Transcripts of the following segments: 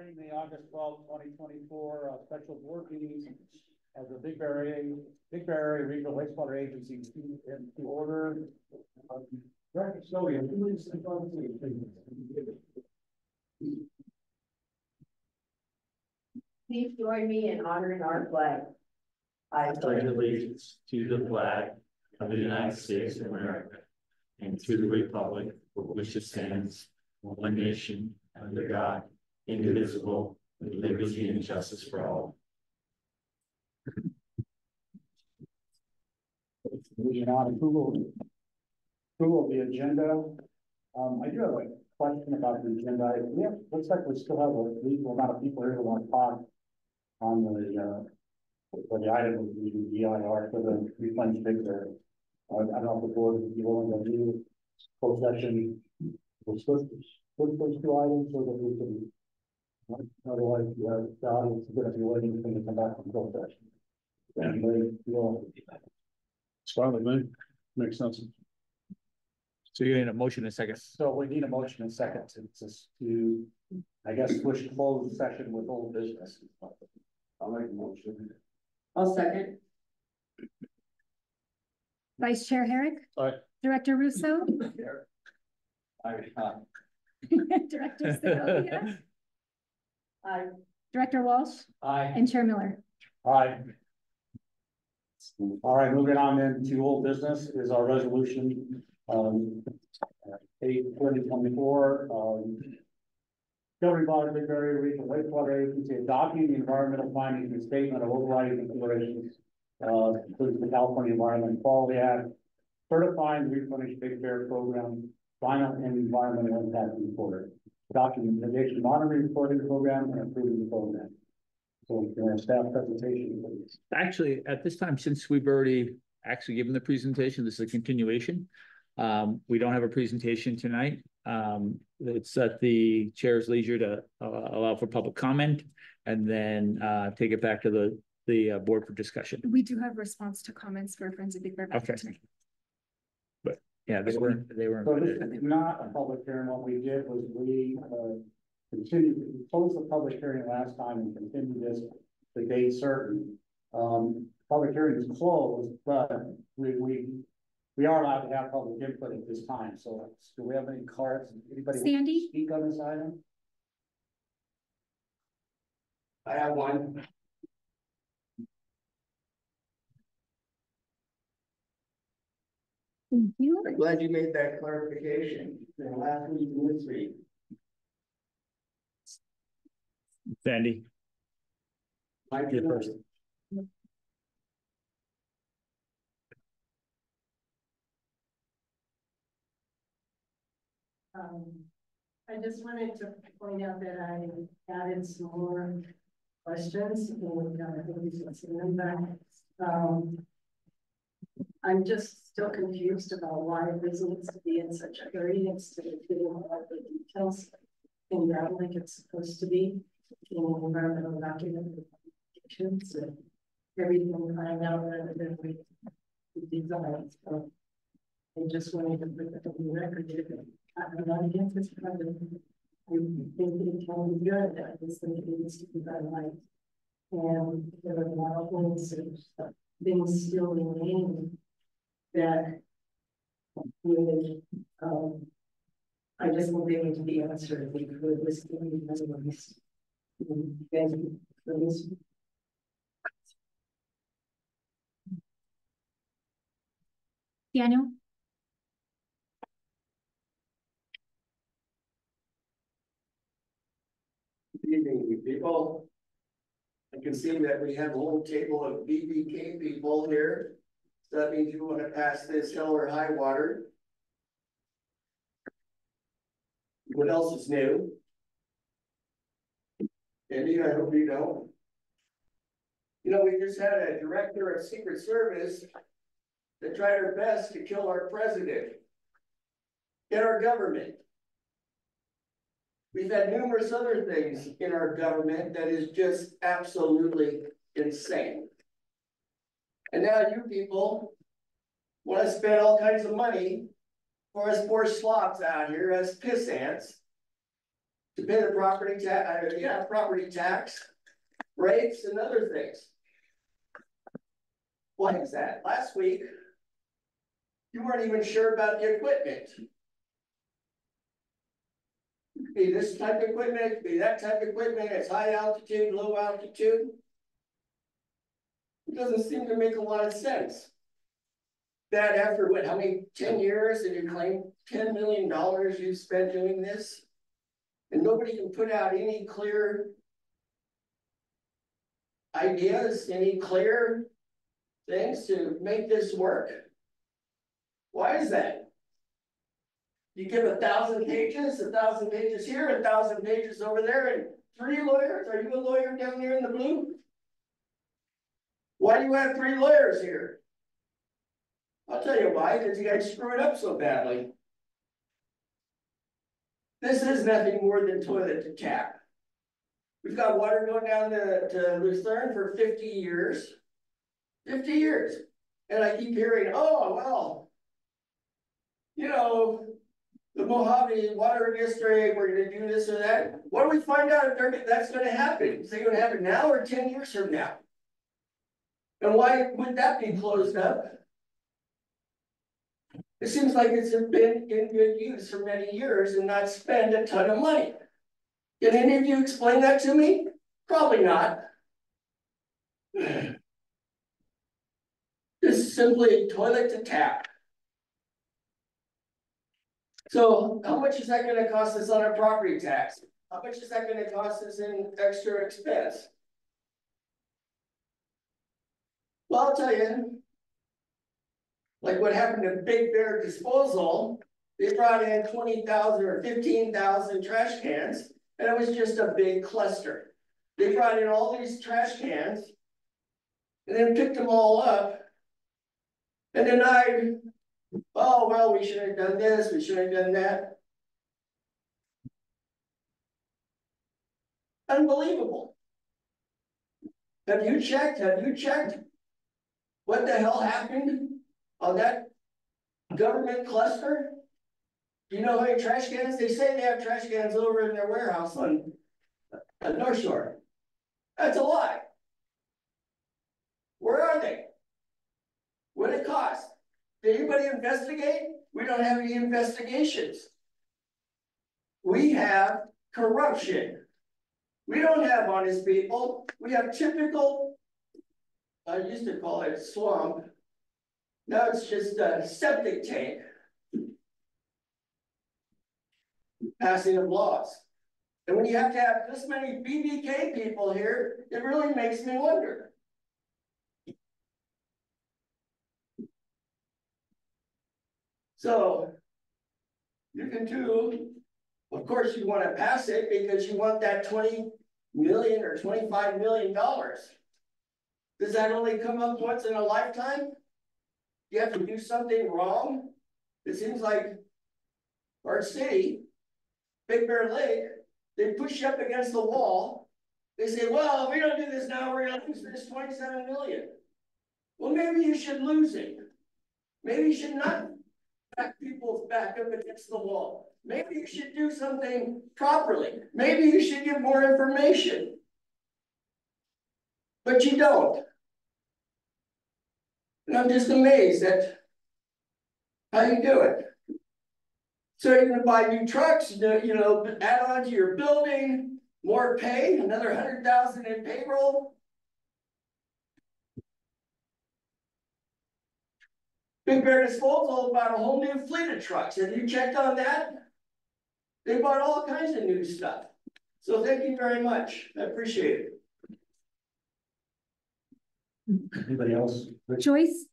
During the August twelfth, twenty twenty-four, uh, special board meeting as the Big Bear Big Bear Area Regional Wastewater Agency in to order. Um, Director Snowy, please, the front seat, please. Please join me in honoring our flag. I pledge allegiance to the flag of the United States of America and to the republic for which it stands, one nation, under God, indivisible, with liberty and justice for all. Moving on, approval. Approval of the agenda. Um, I do have a question about the agenda. We have, looks like we still have a reasonable amount of people here who want to talk on the, uh, for the item of the EIR for the refund figure. I, don't know if the board would be willing to do closed session. We'll split, split those two items so that we can. Otherwise, uh, the audience is gonna be waiting for them to come back from closed session. Anybody feel- It's fine with me, makes sense. So you need a motion in a second. So we need a motion and second to, to, to, I guess, switch closed session with old business. I'll make a motion. I'll second. Vice Chair Herrick. Aye. Director Russo. I, uh, Director Segovia. I, Director Walsh aye. and Chair Miller. Aye. All right, moving on then to old business is our resolution, um, eight twenty twenty-four, um. Governing body, Big Bear Area Regional Wastewater Agency adopting the environmental findings and statement of overriding considerations. Uh, including the California Environmental Quality Act, certifying the replenished Big Bear program, final and environmental impact report. Documentation monitoring reporting program and approving the program. So, can I have staff presentation, please? Actually, at this time, since we've already actually given the presentation, this is a continuation. Um, we don't have a presentation tonight. Um, it's at the chair's leisure to uh, allow for public comment and then uh, take it back to the, the uh, board for discussion. We do have response to comments for Friends of Big Bear. Mountain Okay. tonight. Yeah, they were, they were. So this is not a public hearing. What we did was we, uh, continued, we closed the public hearing last time and continued this the date certain. Um, public hearing is closed, but we, we, we are allowed to have public input at this time. So do we have any cards? Anybody Sandy? speak on this item? I have one. Thank you. I'm glad you made that clarification in last week and this week. Sandy, My you first. um, I just wanted to point out that I added some more questions and uh, I think we should see them back. Um, I'm just still confused about why this needs to be in such a hurry instead of getting all the details in that like it's supposed to be in environmental document. recommendations and Everything I out rather than we design, so. I just wanted to put that on the record I'm not against this project. I think it can be good, I just think it needs to be done right. And there are a lot of things, things still remain that would, um, I just want them to be answered, we could list them as well. Thank you for this. Daniel? Good evening, people. I can see that we have a whole table of BBK people here. So that means you want to pass this hell or high water. What else is new? Andy, I hope you know. You know, we just had a director of Secret Service that tried her best to kill our president. In our government. We've had numerous other things in our government that is just absolutely insane. And now you people want to spend all kinds of money for us poor slots out here as piss ants. To pay the property ta, uh, yeah, property tax, rates and other things. Why is that? Last week. You weren't even sure about the equipment. It could Be this type of equipment, it could be that type of equipment, it's high altitude, low altitude. It doesn't seem to make a lot of sense. That after what, how many, ten years and you claim ten million dollars you spent doing this? And nobody can put out any clear. Ideas, any clear things to make this work? Why is that? You give a thousand pages, a thousand pages here, a thousand pages over there, and three lawyers, are you a lawyer down there in the blue? Why do you have three lawyers here? I'll tell you why, because you guys screw it up so badly. This is nothing more than toilet to tap. We've got water going down to, to Lucerne for fifty years. Fifty years, and I keep hearing, oh, well. You know, the Mojave Water District, we're gonna do this or that. What do we find out if that's gonna happen? Is it gonna happen now or ten years from now? And why would that be closed up? It seems like it's been in good use for many years and not spend a ton of money. Can any of you explain that to me? Probably not. Just simply toilet to tap. So how much is that gonna cost us on our property tax? How much is that gonna cost us in extra expense? Well, I'll tell you. Like what happened to Big Bear Disposal, they brought in twenty thousand or fifteen thousand trash cans, and it was just a big cluster. They brought in all these trash cans. And then picked them all up. And denied, oh, well, we should have done this, we should have done that. Unbelievable. Have you checked, have you checked? What the hell happened on that government cluster? You know how many trash cans? They say they have trash cans over in their warehouse on, on North Shore. That's a lie. Where are they? What it cost? Did anybody investigate? We don't have any investigations. We have corruption. We don't have honest people. We have typical, I used to call it swamp. Now it's just a septic tank. Passing of laws. And when you have to have this many BBK people here, it really makes me wonder. So. You can do, of course, you wanna pass it because you want that twenty million or twenty-five million dollars. Does that only come up once in a lifetime? You have to do something wrong? It seems like. Our city, Big Bear Lake, they push you up against the wall. They say, well, if we don't do this now, we're gonna lose this twenty-seven million. Well, maybe you should lose it. Maybe you should not back people back up against the wall. Maybe you should do something properly. Maybe you should give more information. But you don't. And I'm just amazed at how you do it. So you're gonna buy new trucks, you know, add on to your building, more pay, another hundred thousand in payroll. Big Bear Disposal about a whole new fleet of trucks. Have you checked on that? They bought all kinds of new stuff. So thank you very much. I appreciate it. Anybody else? Joyce,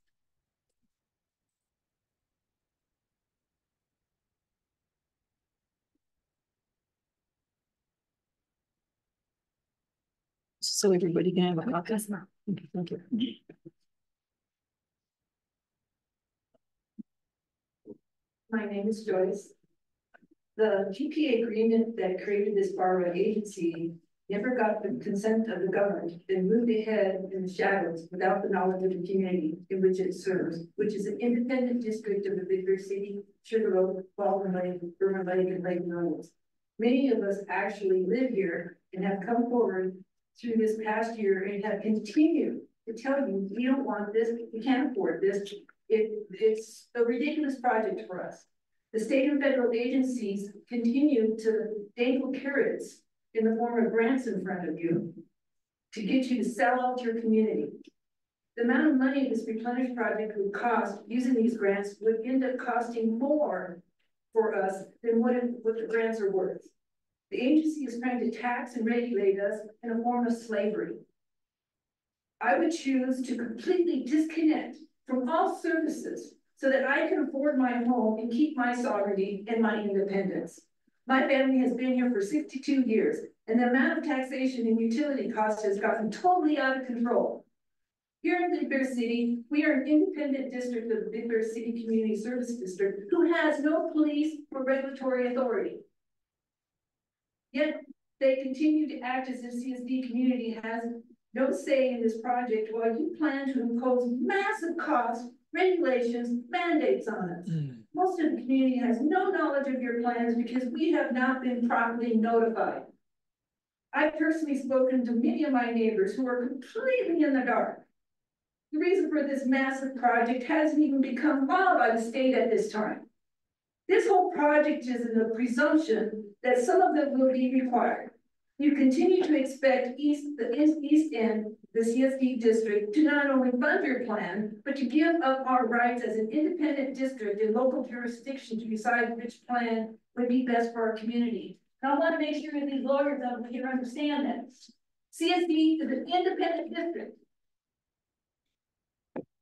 So everybody can have a copy. Okay, Thank you. My name is Joyce. The JPA agreement that created this borrowing agency never got the consent of the government and moved ahead in the shadows without the knowledge of the community in which it serves, which is an independent district of the Big City, Sugarloaf, Baldwin Lake, Burma Lake, and Lake Mills. Many of us actually live here and have come forward through this past year and have continued to tell you, we don't want this, we can't afford this. It, it's a ridiculous project for us. The state and federal agencies continue to dangle carrots in the form of grants in front of you to get you to sell out your community. The amount of money this replenish project would cost using these grants would end up costing more for us than what, what the grants are worth. The agency is trying to tax and regulate us in a form of slavery. I would choose to completely disconnect from all services so that I can afford my home and keep my sovereignty and my independence. My family has been here for sixty-two years, and the amount of taxation and utility costs has gotten totally out of control. Here in Big Bear City, we are an independent district of the Big Bear City Community Service District who has no police or regulatory authority. Yet they continue to act as if CSD community has no say in this project while you plan to impose massive costs, regulations, mandates on us. Mm. Most of the community has no knowledge of your plans because we have not been properly notified. I've personally spoken to many of my neighbors who are completely in the dark. The reason for this massive project hasn't even become law by the state at this time. This whole project is in the presumption that some of them will be required. You continue to expect East, the East East End, the CSD district, to not only fund your plan, but to give up our rights as an independent district in local jurisdiction to decide which plan would be best for our community. And I want to make sure that these lawyers out here understand that. CSD is an independent district.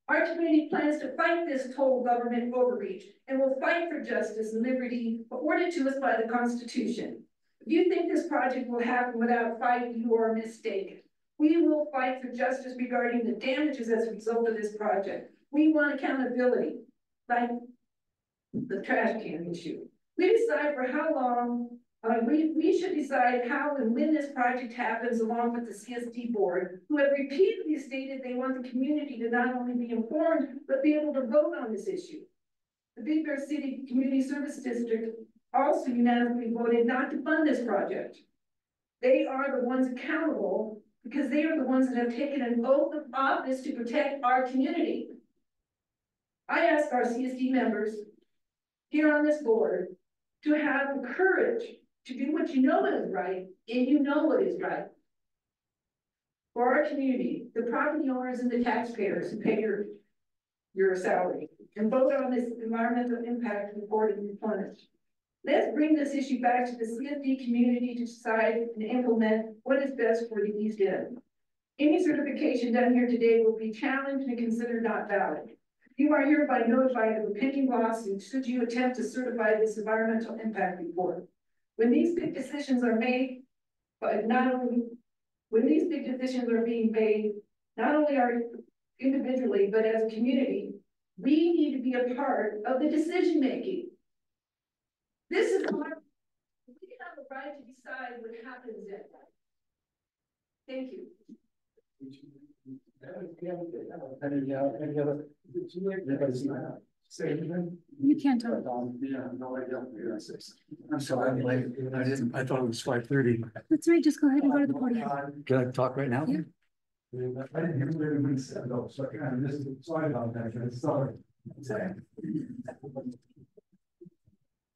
Our community plans to fight this total government overreach and will fight for justice and liberty afforded to us by the Constitution. You think this project will happen without fighting, you are mistaken. We will fight for justice regarding the damages as a result of this project. We want accountability, like the trash can issue. We decide for how long, uh, we, we should decide how and when this project happens along with the CSD board, who have repeatedly stated they want the community to not only be informed, but be able to vote on this issue. The Big Bear City Community Service District also unanimously voted not to fund this project. They are the ones accountable because they are the ones that have taken an oath of office to protect our community. I ask our CSD members here on this board to have the courage to do what you know is right and you know what is right. For our community, the property owners and the taxpayers who pay your, your salary and vote on this environmental impact report and replenish. Let's bring this issue back to the CSD community to decide and implement what is best for the East End. Any certification done here today will be challenged and considered not valid. You are hereby notified of a pending lawsuit should you attempt to certify this environmental impact report. When these big decisions are made, but not only, when these big decisions are being made, not only are individually, but as a community, we need to be a part of the decision making. This is our, we have the right to decide what happens in it. Thank you. Any, other? Say anything? You can't talk. Yeah, no idea. I'm sorry, I'm late. I didn't, I thought it was five thirty. That's right, just go ahead and go to the podium. Can I talk right now? Yeah. I didn't hear what everybody said though, so I kind of missed it. Sorry about that, sorry.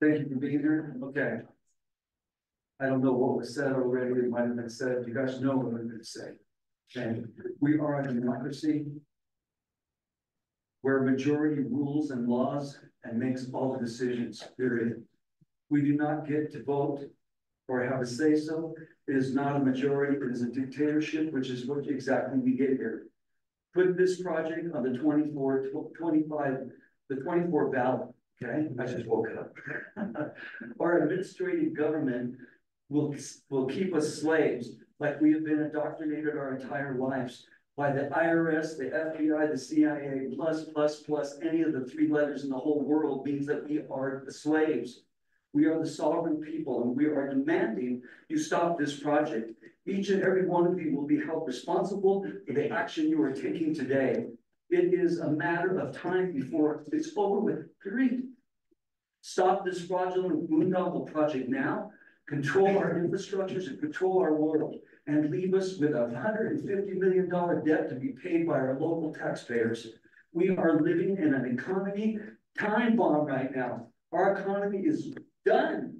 Thank you for being here. Okay. I don't know what was said already. It might have been said. You guys know what I'm going to say. Okay, we are a democracy. Where majority rules and laws and makes all the decisions, period. We do not get to vote or have a say so. It is not a majority, it is a dictatorship, which is what exactly we get here. Put this project on the 24, 25, the twenty-four ballot, okay? I just woke up. Our administrative government will, will keep us slaves like we have been indoctrinated our entire lives by the IRS, the FBI, the CIA, plus, plus, plus, any of the three letters in the whole world means that we are the slaves. We are the sovereign people and we are demanding you stop this project. Each and every one of you will be held responsible for the action you are taking today. It is a matter of time before it's over with, period. Stop this fraudulent boondoggle project now. control our infrastructures and control our world and leave us with a hundred and fifty million dollar debt to be paid by our local taxpayers. We are living in an economy time bomb right now. Our economy is done.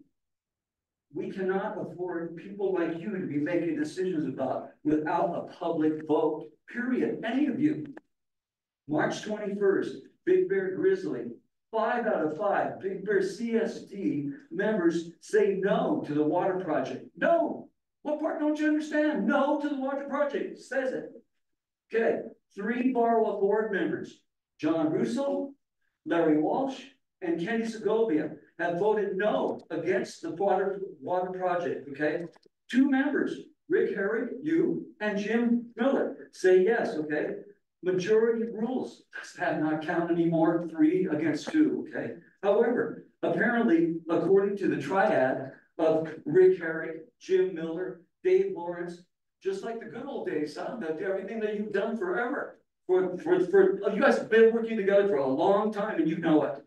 We cannot afford people like you to be making decisions about without a public vote, period, any of you. March twenty-first, Big Bear Grizzly, five out of five Big Bear CSD members say no to the water project. No! What part don't you understand? No to the water project, says it. Okay, three Barwa board members, John Russo, Larry Walsh, and Kenny Segovia have voted no against the water, water project, okay? Two members, Rick Herrick, you, and Jim Miller, say yes, okay? Majority rules, does that not count anymore? Three against two, okay? However, apparently, according to the triad of Rick Herrick, Jim Miller, Dave Lawrence, just like the good old days, huh? That everything that you've done forever. For, for, for, you guys have been working together for a long time and you know it.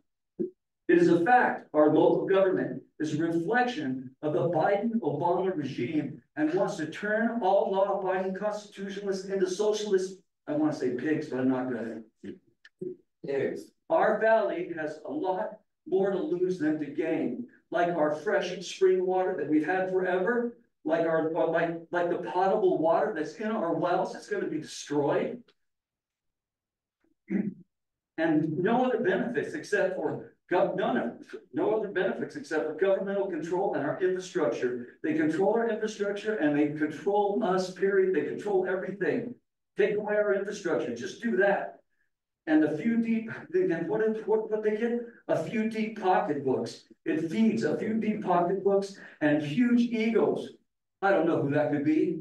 It is a fact, our local government is a reflection of the Biden-Obama regime and wants to turn all law-abiding constitutionalists into socialists. I want to say pigs, but I'm not gonna. Yes. Our valley has a lot more to lose than to gain, like our fresh spring water that we've had forever, like our, like, like the potable water that's in our wells, it's gonna be destroyed. And no other benefits except for none of, no other benefits except for governmental control and our infrastructure. They control our infrastructure and they control us, period. They control everything. Take away our infrastructure, just do that. And a few deep, then what, what, what they get? A few deep pocketbooks. It feeds a few deep pocketbooks and huge egos. I don't know who that could be.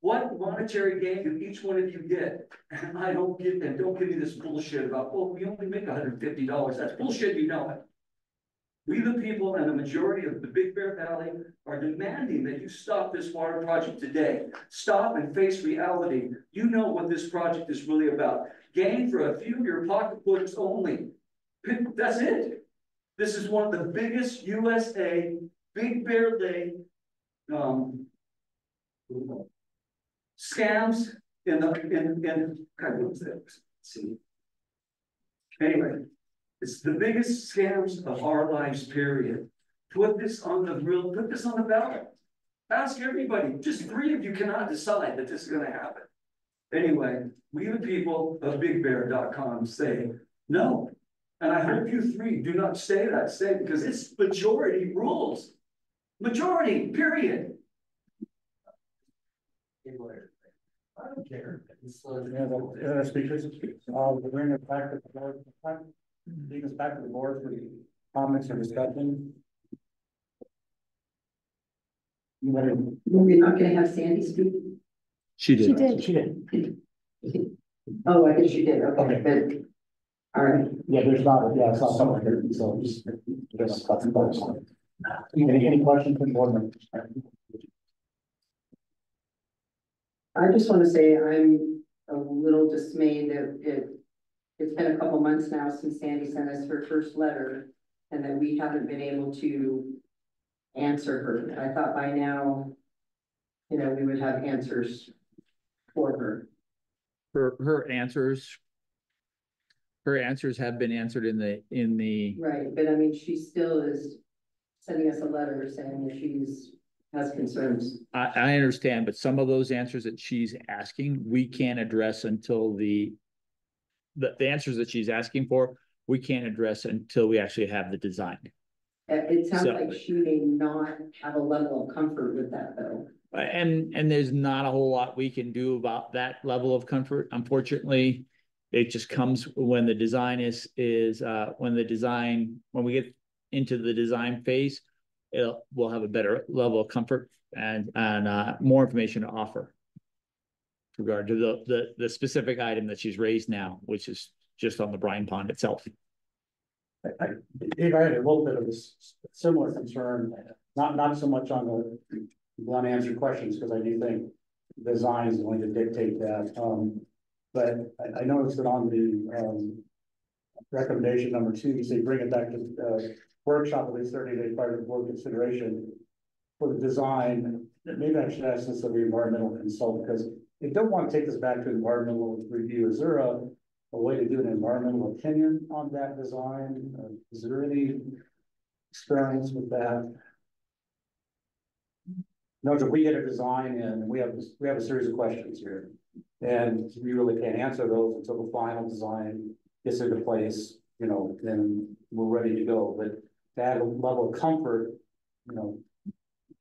What monetary gain do each one of you get? And I don't get, and don't give me this bullshit about, oh, we only make hundred and fifty dollars. That's bullshit, you know it. We, the people and the majority of the Big Bear Valley are demanding that you stop this water project today. Stop and face reality. You know what this project is really about. Gain for a few of your pocketbooks only. That's it. This is one of the biggest USA Big Bear Lake, um, scams in the, in, in, that? Let's See. Anyway, it's the biggest scams of our lives, period. Put this on the real, put this on the ballot. Ask everybody, just three of you cannot decide that this is gonna happen. Anyway, we the people of BigBear.com say no. And I hope you three do not say that, say, because it's majority rules. Majority, period. I don't care. It's, uh, other, any speakers? Uh, it back to the board. Bring us back to the board for the comments or discussion. Anybody? We're not gonna have Sandy speak? She did. She did. She did. Oh, I think she did, okay, Okay. but. All right, Yeah, there's not, yeah, it's not someone here, so just. just cut the votes. Any, any questions from board members? I just wanna say I'm a little dismayed that it. It's been a couple months now since Sandy sent us her first letter and that we haven't been able to. Answer her. I thought by now. You know, we would have answers for her. Her, her answers. Her answers have been answered in the, in the, Right, but I mean, she still is sending us a letter saying that she's, has concerns. I, I understand, but some of those answers that she's asking, we can't address until the. The, the answers that she's asking for, we can't address until we actually have the design. It sounds So- like she may not have a level of comfort with that though. Uh, And, and there's not a whole lot we can do about that level of comfort, unfortunately. It just comes when the design is, is, uh, when the design, when we get into the design phase. It'll, we'll have a better level of comfort and, and, uh, more information to offer. Regard to the, the, the specific item that she's raised now, which is just on the brine pond itself. I, Dave, I had a little bit of a similar concern, not, not so much on the blunt answer questions, because I do think design is going to dictate that, um, but I, I noticed that on the, um, recommendation number two, you say bring it back to, uh, workshop at least thirty days prior to board consideration. for the design, maybe I should ask this of the environmental consultant, because they don't want to take this back to environmental review. Is there a, a way to do an environmental opinion on that design? Uh, Is there any experience with that? No, if we get a design and we have, we have a series of questions here. And we really can't answer those until the final design gets into place, you know, then we're ready to go. But a level of comfort, you know,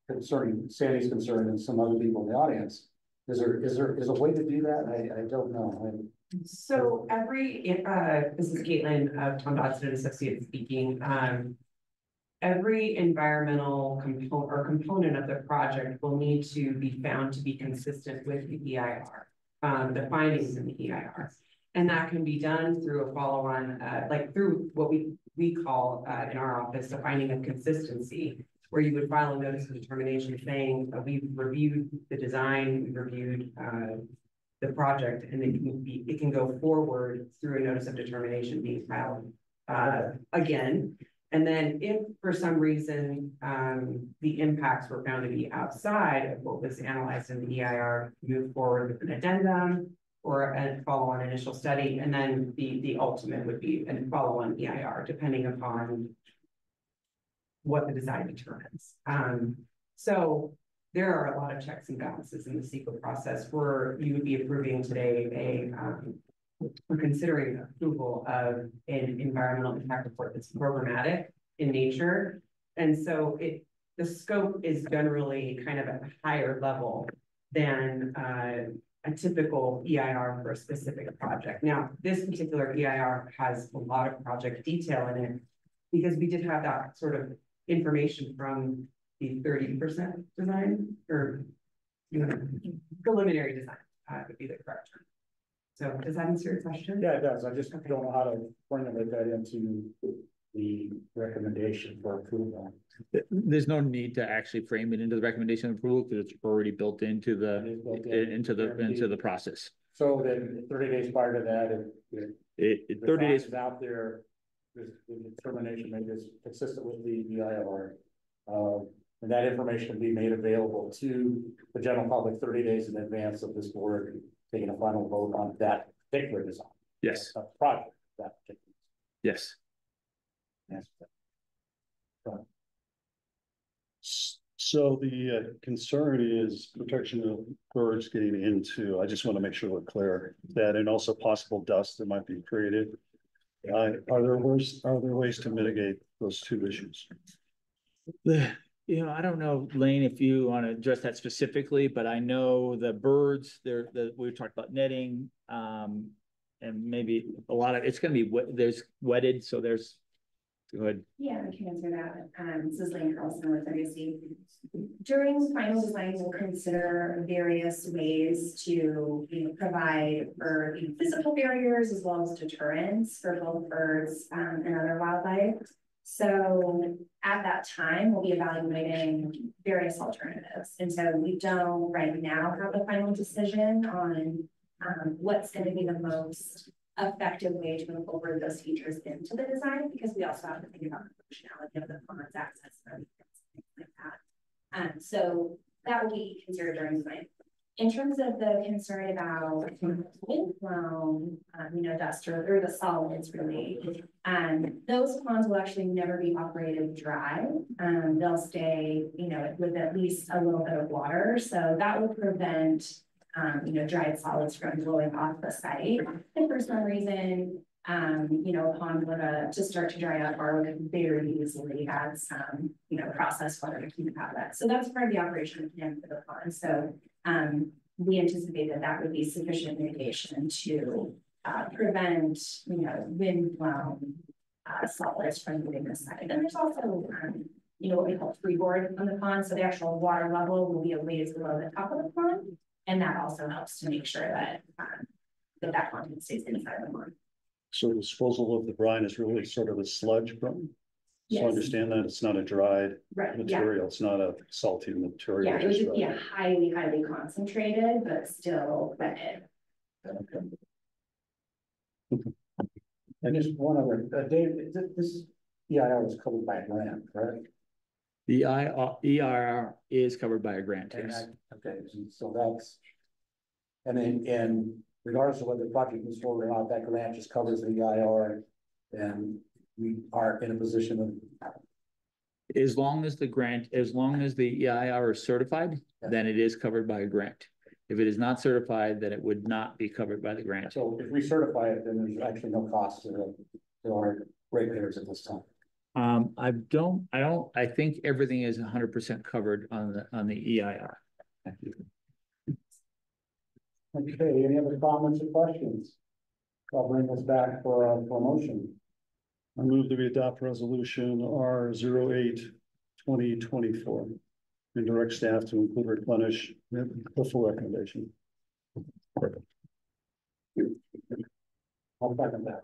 concerning Sandy's concern and some other people in the audience, is there, is there, is a way to do that? I, I don't know. So every, uh, this is Caitlin of Tom Dodson and Associates speaking, um. Every environmental component or component of the project will need to be found to be consistent with the EIR. Um, the findings in the EIR. And that can be done through a follow-on, uh, like through what we, we call, uh, in our office, a finding of consistency. Where you would file a notice of determination saying, uh, we've reviewed the design, we've reviewed, uh, the project and it can be, it can go forward through a notice of determination being filed uh, again. And then if for some reason, um, the impacts were found to be outside of what was analyzed in the EIR, move forward with an addendum or a follow-on initial study, and then the, the ultimate would be a follow-on EIR, depending upon what the design determines. Um, so there are a lot of checks and balances in the CEQA process where you would be approving today a, um, we're considering approval of an environmental impact report that's programmatic in nature. And so it, the scope is generally kind of at a higher level than, uh, a typical EIR for a specific project. Now, this particular EIR has a lot of project detail in it because we did have that sort of information from the thirty percent design or you know, preliminary design uh, would be the correct term. So does that answer your question? Yeah, it does. I just don't know how to formulate that into the recommendation for approval. There's no need to actually frame it into the recommendation of approval because it's already built into the, built in. into the, into the process. So then thirty days prior to that, if, if It, it the thirty design days, is out there, the the determination made is consistent with the EIR. Uh, and that information can be made available to the general public thirty days in advance of this board taking a final vote on that particular design. yes, A project, that particular. yes. aspect. So the uh, concern is protection of birds getting into, I just want to make sure we're clear, that and also possible dust that might be created. Uh, are there ways, are there ways to mitigate those two issues? You know, I don't know, Lane, if you want to address that specifically, but I know the birds, there, the, we talked about netting, um. And maybe a lot of, it's gonna be wet, there's wetted, so there's, go ahead. Yeah, I can answer that. Um, this is Lane Carlson with WSC. During final design, we'll consider various ways to, you know, provide for you know, physical barriers as well as deterrents for both birds, um, and other wildlife. So at that time, we'll be evaluating various alternatives. And so we don't right now have a final decision on, um, what's gonna be the most effective way to incorporate those features into the design, because we also have to think about the functionality of the commons access and things like that. Um, so that will be considered during design. In terms of the concern about wind blown, um, you know, dust or, or the solids really, um, those ponds will actually never be operated dry. Um, they'll stay, you know, with at least a little bit of water, so that will prevent um, you know, dried solids from blowing off the site. And for some reason, um, you know, pond were to, start to dry out, or would very easily add some, you know, processed water to keep out of that. So that's part of the operation plan for the pond. So, um, we anticipate that that would be sufficient mitigation to, uh, prevent, you know, wind blown, uh, solids from hitting the site. And there's also, um, you know, what we call freeboard on the pond. So the actual water level will be a ways below the top of the pond. And that also helps to make sure that, um, that that content stays inside the pond. So disposal of the brine is really sort of a sludge brine? So I understand that it's not a dried Right, yeah, material, it's not a salty material. yeah, it would just just be a highly, highly concentrated, but still wetted. Okay. And just one other, uh, Dave, this, this EIR was covered by grant, correct? The I, EIR is covered by a grant, And yes. that- Okay, so that's. And then, and regardless of whether the project moves forward or not, that grant just covers the EIR. And we are in a position of, As long as the grant, as long as the EIR is certified, then it is covered by a grant. If it is not certified, then it would not be covered by the grant. so if we certify it, then there's actually no cost to the, to our ratepayers at this time. Um, I don't, I don't, I think everything is hundred percent covered on the, on the EIR. Okay, any other comments or questions? I'll bring this back for, a for a motion. I move that we adopt resolution R 8 2024 And direct staff to include replenish the full recommendation. I'll second that.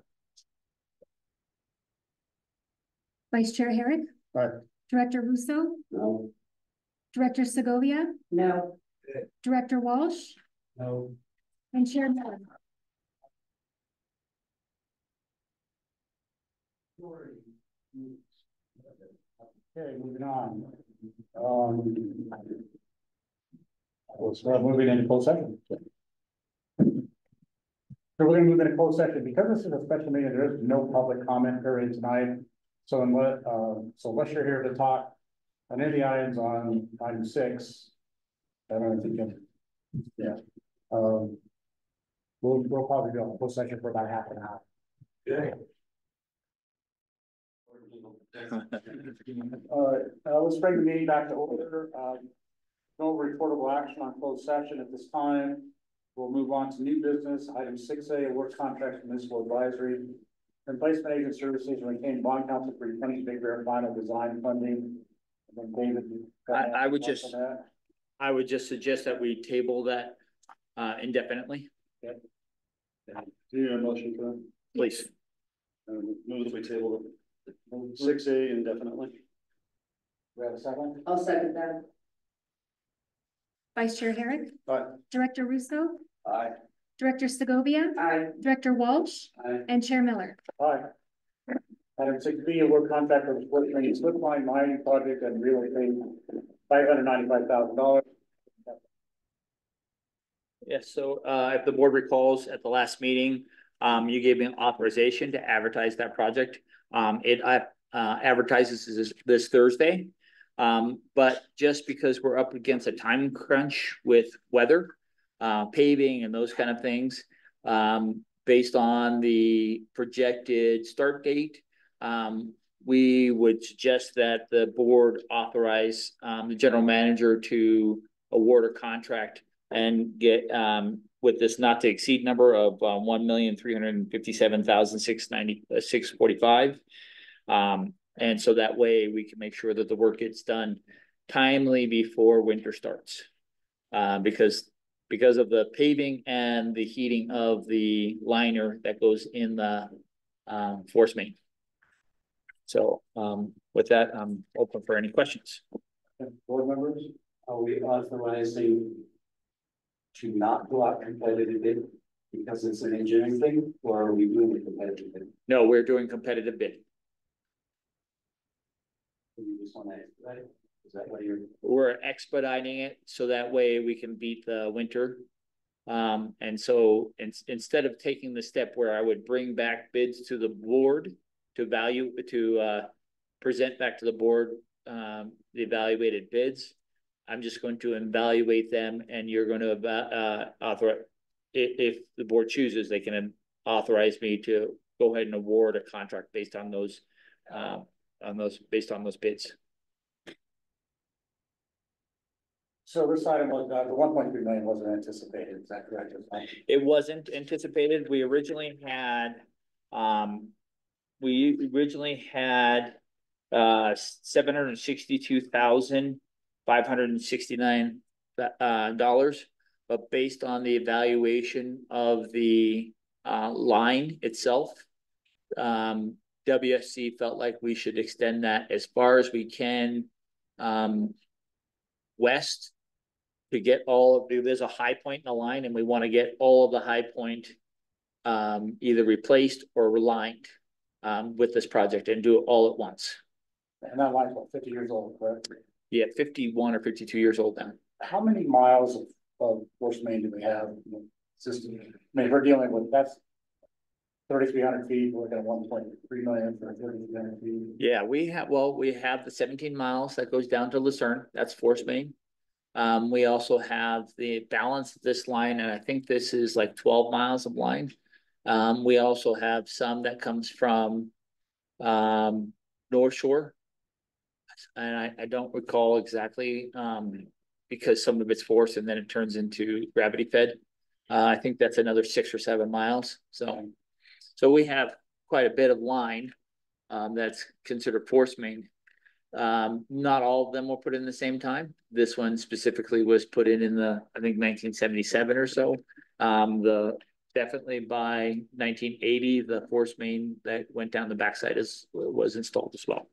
Vice Chair Herrick, Aye. Director Russo, No. Director Segovia, No. Director Walsh, No. and Chair Miller. Okay, moving on. Um. Let's start moving into closed session. So we're gonna move into closed session, because this is a special meeting, there is no public comment period tonight. So unless, uh, so unless you're here to talk on any items on item six. I don't think, you- yeah, um. We'll, we'll probably go a closed session for about half an hour. Uh, uh, let's bring the meeting back to order, uh. No reportable action on closed session at this time. We'll move on to new business, item six A, award contract for municipal advisory. Replacement agent services and retained bond counsel for County Big Bear final design funding. And then David. I- I would just- I would just suggest that we table that uh indefinitely, Do you need a motion for that? please. Um, Move that we table six A indefinitely. We have a second? I'll second that. Vice Chair Herrick, Aye. Director Russo, Aye. Director Segovia, Aye. Director Walsh, Aye. and Chair Miller. Aye. Item six B, award contract for the split train slip line mining project and real estate, five hundred ninety-five thousand dollars. Yes, so uh if the board recalls at the last meeting, um you gave me authorization to advertise that project. Um it uh uh, advertises this this Thursday. Um but just because we're up against a time crunch with weather, uh paving and those kind of things. Um based on the projected start date, um we would suggest that the board authorize um the general manager to award a contract and get um with this not to exceed number of uh one million three hundred and fifty-seven thousand six ninety, uh, six forty-five. Um, and so that way we can make sure that the work gets done timely before winter starts. Uh, because, because of the paving and the heating of the liner that goes in the um force main. So um with that, I'm open for any questions. Board members? Are we authorizing to not go out competitive bid because it's an engineering thing, or are we doing a competitive bid? No, we're doing competitive bidding. You just wanna, right? That you're? We're expediting it so that way we can beat the winter. Um, and so in- instead of taking the step where I would bring back bids to the board to value, to uh. Present back to the board, um, the evaluated bids. I'm just going to evaluate them and you're gonna eva- uh, author. If, the board chooses, they can authorize me to go ahead and award a contract based on those. Um, on those, based on those bids. So this item was, uh, the one point three million wasn't anticipated, is that correct? It wasn't anticipated. We originally had, um, we originally had uh, seven hundred sixty-two thousand, five hundred sixty-nine uh, dollars. But based on the evaluation of the uh, line itself, um, WSC felt like we should extend that as far as we can um, west to get all of, do there's a high point in the line and we want to get all of the high point um, either replaced or relined um, with this project and do it all at once. And that line's what, fifty years old, correct? Yeah, fifty-one or fifty-two years old now. How many miles of, of force main do we have in the system? I mean, we're dealing with, that's thirty-three hundred feet, we're looking at one point three million for thirty-three hundred feet. Yeah, we have, well, we have the seventeen miles that goes down to Lucerne, that's force main. Um, we also have the balance of this line, and I think this is like twelve miles of line. Um, we also have some that comes from um, North Shore. And I, I don't recall exactly, um, because some of it's force and then it turns into gravity fed. Uh, I think that's another six or seven miles, so. So we have quite a bit of line, um, that's considered force main. Um, not all of them were put in the same time. This one specifically was put in in the, I think nineteen seventy-seven or so. Um, the, definitely by nineteen eighty, the force main that went down the backside is, was installed as well.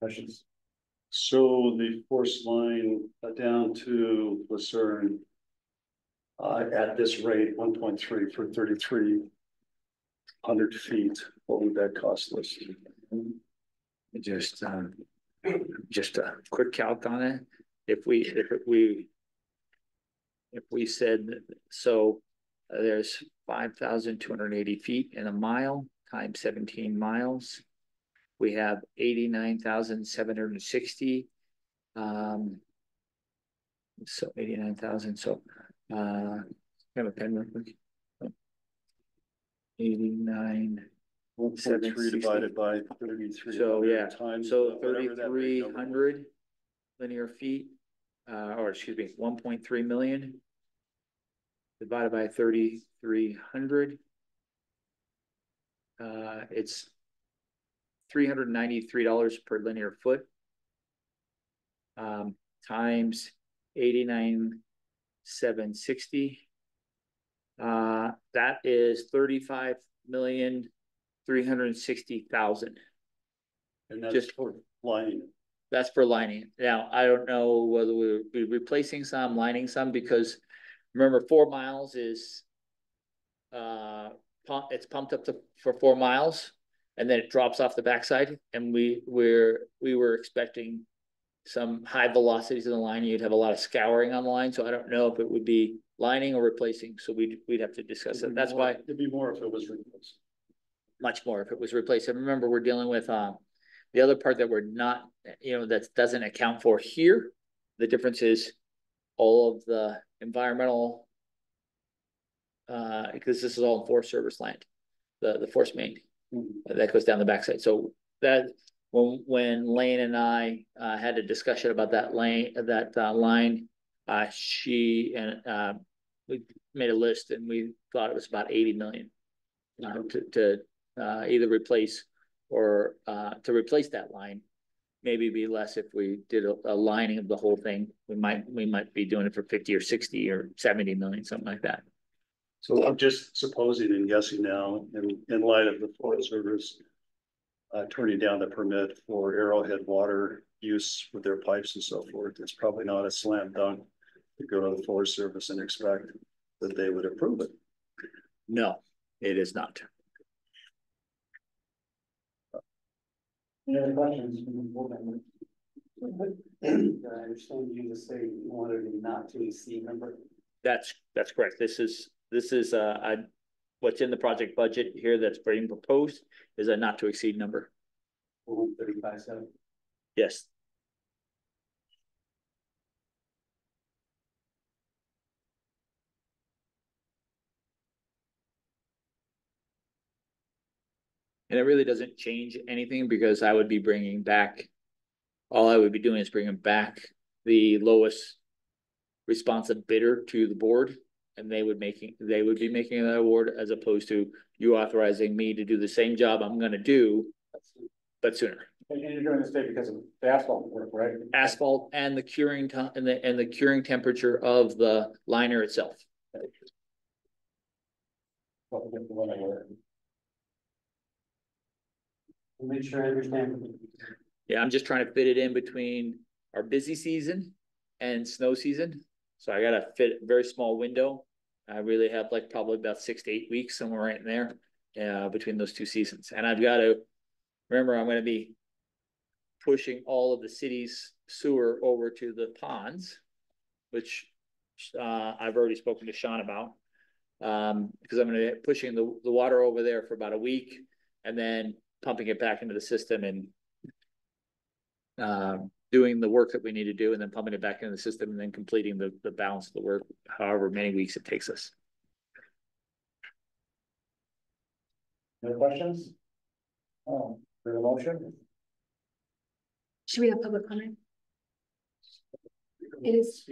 Questions? So the force line down to Lucerne. Uh, at this rate, one point three for thirty-three. Hundred feet, what would that cost us? Just, um, just a quick calc on it. If we, if we. If we said, so uh, there's five thousand two hundred and eighty feet in a mile times seventeen miles. We have eighty-nine thousand seven hundred and sixty. Um. So eighty-nine thousand, so, uh, have a pen real quick. Eighty-nine. One point three divided by thirty-three. So, yeah, Times. So whatever that big thirty-three number was. hundred linear feet, uh, or excuse me, one point three million. Divided by thirty-three hundred. Uh, it's. Three hundred and ninety-three dollars per linear foot. Um, times eighty-nine, seven sixty. Uh, that is thirty-five million, three hundred and sixty thousand. And that's just- for lining. That's for lining. Now, I don't know whether we'll be replacing some, lining some, because remember, four miles is. Uh, pump, it's pumped up to, for four miles, and then it drops off the backside, and we, we're, we were expecting. Some high velocities in the line, you'd have a lot of scouring on the line, so I don't know if it would be lining or replacing, so we'd, we'd have to discuss be That's more- why It'd be more if it was replaced. much more if it was replaced. And remember, we're dealing with, uh, the other part that we're not, you know, that doesn't account for here. The difference is all of the environmental. Uh, because this is all Forest Service land, the, the force main that goes down the backside. So that, when, when Lane and I, uh, had a discussion about that lane, that, uh, line. Uh, she and, uh, we made a list and we thought it was about eighty million. To, to, uh, either replace or, uh, to replace that line. Maybe be less if we did a, a lining of the whole thing. We might, we might be doing it for fifty or sixty or seventy million, something like that. So I'm just supposing and guessing now, in, in light of the Forest Service. Uh, turning down the permit for Arrowhead water use with their pipes and so forth, it's probably not a slam dunk. To go to the Forest Service and expect that they would approve it. No, it is not. Any other questions? from the board members? I understand you to say you wanted a not to exceed number. That's, that's correct. This is, this is, uh, I, what's in the project budget here that's being proposed is a not to exceed number. One thirty-five seven. Yes. And it really doesn't change anything because I would be bringing back. All I would be doing is bringing back the lowest. Responsive bidder to the board and they would making, they would be making that award as opposed to you authorizing me to do the same job I'm gonna do. But sooner. And and you're doing this day because of the asphalt work, right? asphalt and the curing time and the, and the curing temperature of the liner itself. Well, the one I wear. Make sure I understand. Yeah, I'm just trying to fit it in between our busy season and snow season. So I gotta fit a very small window. I really have like probably about six to eight weeks, somewhere right in there. uh, between those two seasons. And I've got to, remember, I'm gonna be pushing all of the city's sewer over to the ponds, which uh, I've already spoken to Sean about. Um, because I'm gonna be pushing the, the water over there for about a week and then pumping it back into the system and um, doing the work that we need to do and then pumping it back into the system and then completing the, the balance of the work, however many weeks it takes us. Any questions? Oh, for the motion? Should we have public comment? It is.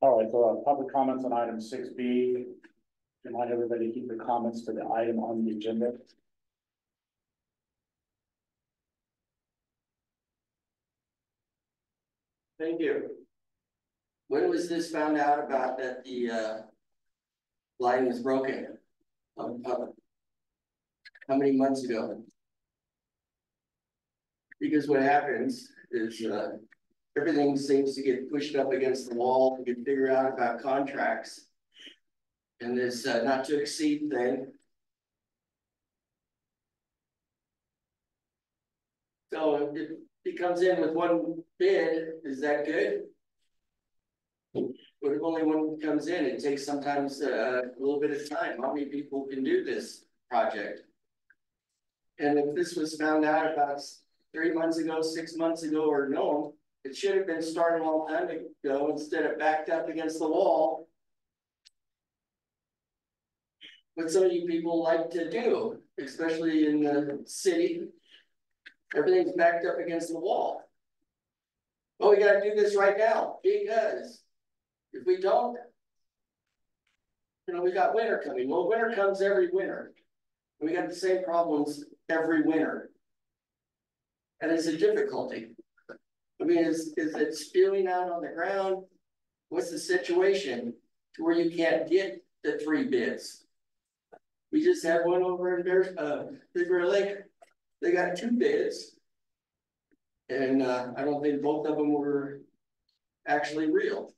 All right, so uh, public comments on item six B. Remind everybody to keep your comments to the item on the agenda. Thank you. When was this found out about that the, uh, line was broken? Um, uh, How many months ago? Because what happens is, uh, everything seems to get pushed up against the wall, you can figure out about contracts. And this, uh, not to exceed thing. So if he comes in with one bid, is that good? But if only one comes in, it takes sometimes uh, a little bit of time. How many people can do this project? And if this was found out about three months ago, six months ago, or no, it should have been started a long time ago instead of backed up against the wall. What some of you people like to do, especially in the city. Everything's backed up against the wall. Well, we gotta do this right now, because if we don't. You know, we got winter coming, well, winter comes every winter. We got the same problems every winter. And it's a difficulty. I mean, is, is it spewing out on the ground? What's the situation to where you can't get the three bids? We just had one over in Bears, uh, Bear Lake, they got two bids. And, uh, I don't think both of them were actually real.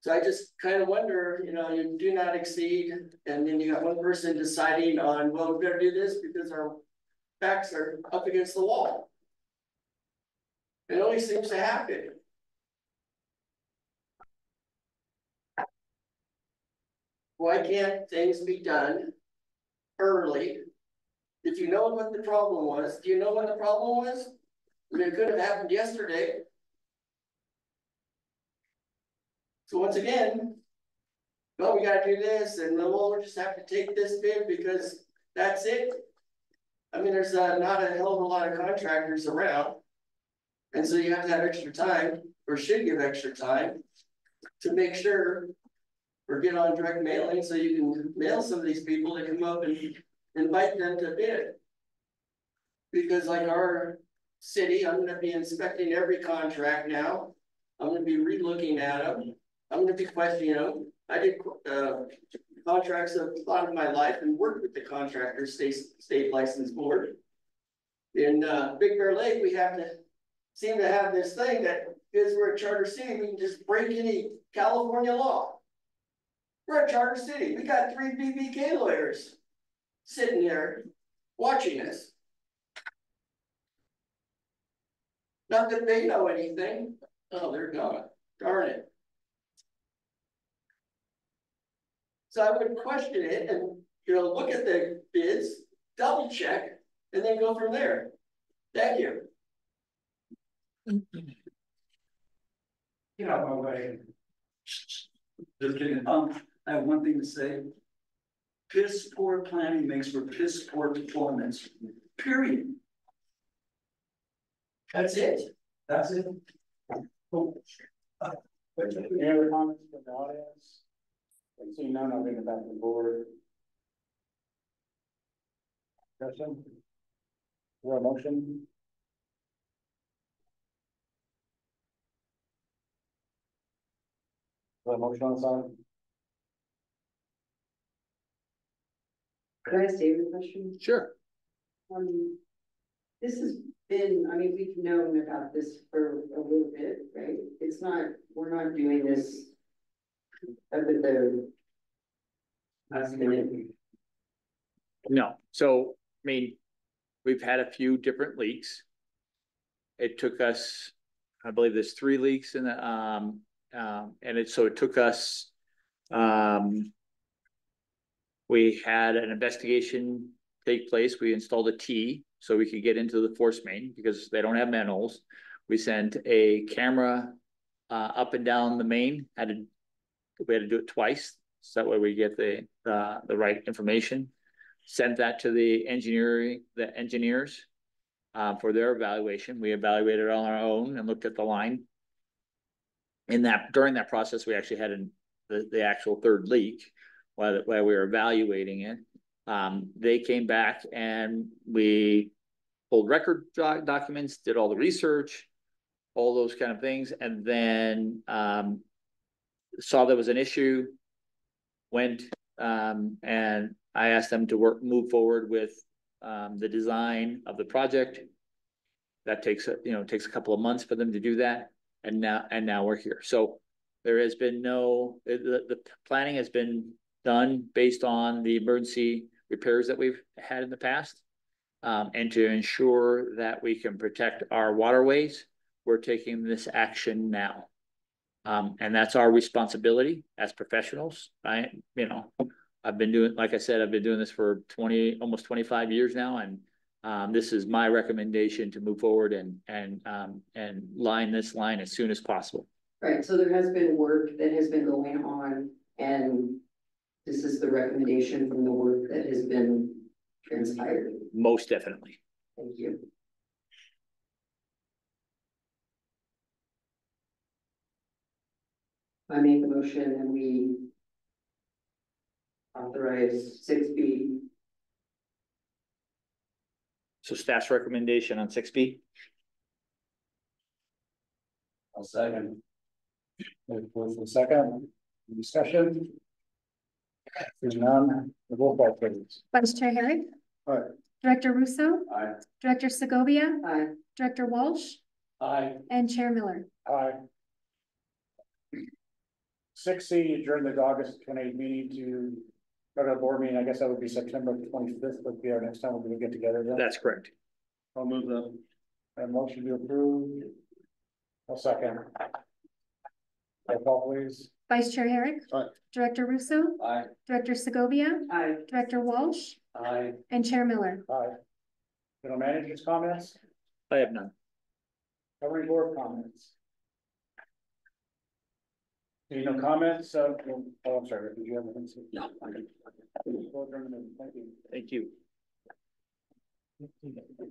So I just kind of wonder, you know, you do not exceed, and then you got one person deciding on, well, we better do this because our backs are up against the wall. It only seems to happen. Why can't things be done early? If you know what the problem was, do you know what the problem was? I mean, it could have happened yesterday. So once again, well, we gotta do this and then we'll just have to take this bid because that's it. I mean, there's uh, not a hell of a lot of contractors around. And so you have to have extra time or should give extra time to make sure or get on direct mailing so you can mail some of these people to come up and invite them to bid. Because like our city, I'm gonna be inspecting every contract now. I'm gonna be re-looking at them. I'm gonna be questioning them. I did uh contracts of a lot of my life and worked with the contractor state state license board. In uh Big Bear Lake, we have to seem to have this thing that because we're a charter city, we can just break any California law. We're a charter city. We got three BBK lawyers sitting there watching us. Not that they know anything. Oh, they're gone. Darn it. So I would question it and, you know, look at the bids, double check, and then go from there. Thank you. Get out my way. Just kidding. Um, I have one thing to say. Piss poor planning makes for piss poor performance, period. That's it. That's it. Any other comments from the audience? I see none, I'll bring it back to the board. Discussion? Is there a motion? Is there a motion on the side? Could I ask David a question? Sure. Um, this has been, I mean, we've known about this for a little bit, right? It's not, we're not doing this Up at the. Last minute. No, so, I mean, we've had a few different leaks. It took us, I believe there's three leaks in the, um, um, and it, so it took us, um. We had an investigation take place. We installed a T so we could get into the force main because they don't have manholes. We sent a camera, uh, up and down the main, had to, we had to do it twice. So that way we get the, uh, the right information sent that to the engineering, the engineers. Uh, for their evaluation, we evaluated on our own and looked at the line. In that, during that process, we actually had an, the, the actual third leak while, while we were evaluating it. Um, they came back and we pulled record doc- documents, did all the research, all those kind of things, and then, um, saw there was an issue, went, um, and I asked them to work, move forward with, um, the design of the project. That takes, you know, takes a couple of months for them to do that, and now, and now we're here, so there has been no, the, the planning has been done based on the emergency repairs that we've had in the past. Um, and to ensure that we can protect our waterways, we're taking this action now. Um, and that's our responsibility as professionals. I, you know, I've been doing, like I said, I've been doing this for twenty, almost twenty-five years now, and um, this is my recommendation to move forward and, and, um, and line this line as soon as possible. Right, so there has been work that has been going on and this is the recommendation from the work that has been transpired. Most definitely. Thank you. I make a motion and we authorize six B. So staff's recommendation on six B? I'll second. Wait for the second, discussion. Seeing none, the roll call please. Vice Chair Herrick. Aye. Director Russo, Aye. Director Segovia, Aye. Director Walsh, Aye. and Chair Miller. Aye. Six C, adjourn the August twenty-eighth meeting to, regular board meeting, I guess that would be September twenty-fifth, would be our next time we're gonna get together then. That's correct. I'll move that. A motion to approve. I'll second. Roll call please. Vice Chair Herrick. Aye. Director Russo, Aye. Director Segovia, Aye. Director Walsh, Aye. and Chair Miller. Aye. General managers comments, I have none. covering board comments. Any no comments, uh, oh, I'm sorry, did you have anything? to say? No. Thank you. Thank you.